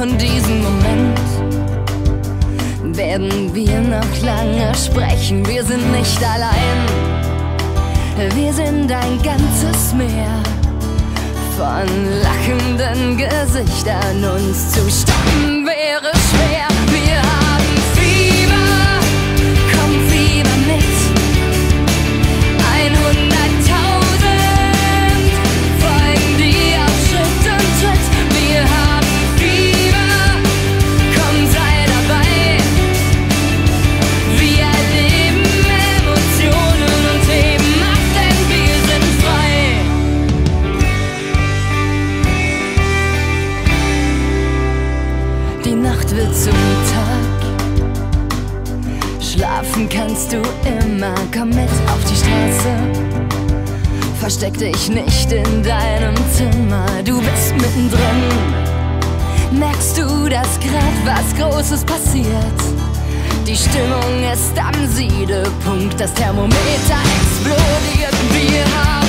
und diesen Moment werden wir noch lange sprechen. Wir sind nicht allein, wir sind ein ganzes Meer von lachenden Gesichtern. Uns zu stoppen wäre schwer. Wir haben Nacht wird zum Tag. Schlafen kannst du immer, komm mit auf die Straße. Versteck dich nicht in deinem Zimmer, du bist mittendrin. Merkst du, dass grad was Großes passiert? Die Stimmung ist am Siedepunkt, das Thermometer explodiert. Wir haben